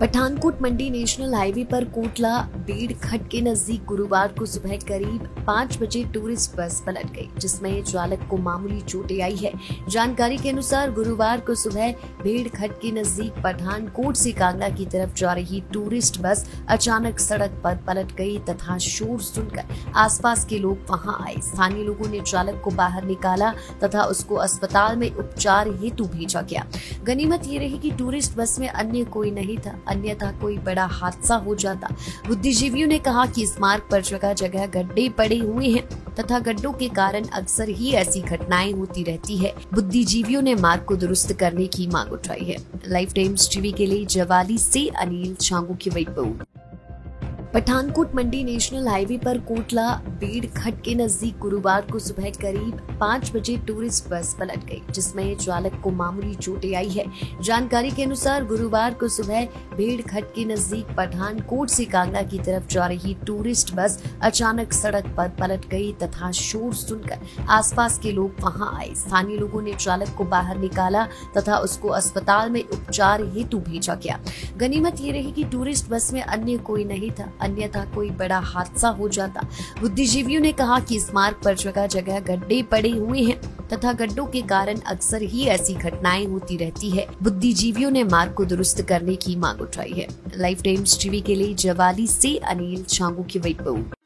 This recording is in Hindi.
पठानकोट मंडी नेशनल हाईवे पर कोटला बेड़ खट के नज़दीक गुरुवार को सुबह करीब पाँच बजे टूरिस्ट बस पलट गई, जिसमें चालक को मामूली चोटें आई है। जानकारी के अनुसार गुरुवार को सुबह बेड़ खट के नज़दीक पठानकोट से कांगड़ा की तरफ़ जा रही टूरिस्ट बस अचानक सड़क पर पलट गई तथा शोर सुनकर आसपास के लोग वहाँ आए। स्थानीय लोगों ने चालक को बाहर निकाला तथा उसको अस्पताल में उपचार हेतु भेजा गया। गनीमत ये रही कि टूरिस्ट बस में अन्य कोई नहीं था। अन्यथा कोई बड़ा हादसा हो जाता। बुद्धिजीवियों ने कहा कि इस मार्ग पर जगह जगह गड्ढे पड़े हुए हैं तथा गड्ढों के कारण अक्सर ही ऐसी घटनाएँ होती रहती है। बुद्धिजीवियों ने मार्ग को दुरुस्त करने की मांग उठाई है। लाइफ टाइम्स टीवी के लिए जवाली से अनिल छांगू की report Pathankot Mandi national highway पर कोटला बेड़ खट के नज़दीक गुरुवार को सुबह करीब पाँच बजे टूरिस्ट बस पलट गई, जिसमें चालक को मामूली चोटें आई है। जानकारी के अनुसार गुरुवार को सुबह बेड़ खट के नज़दीक पठानकोट से कांगड़ा की तरफ़ जा रही टूरिस्ट बस अचानक सड़क पर पलट गई तथा शोर सुनकर आसपास के लोग वहाँ आए। स्थानीय लोगों ने चालक को बाहर निकाला तथा उसको अस्पताल में उपचार हेतु भेजा गया। गनीमत ये रही कि टूरिस्ट बस में अन्य कोई नहीं था। अन्यथा कोई बड़ा हादसा हो जाता। बुद्धिजीवियों ने कहा कि इस मार्ग पर जगह जगह गड्ढे पड़े हुए हैं, तथा गड्ढों के कारण अक्सर ही ऐसी घटनाएँ होती रहती है। बुद्धिजीवियों ने मार्ग को दुरुस्त करने की मांग उठाई है। लाइफ टाइम्स टीवी के लिए जवाली से अनिल छांगू की रिपोर्ट।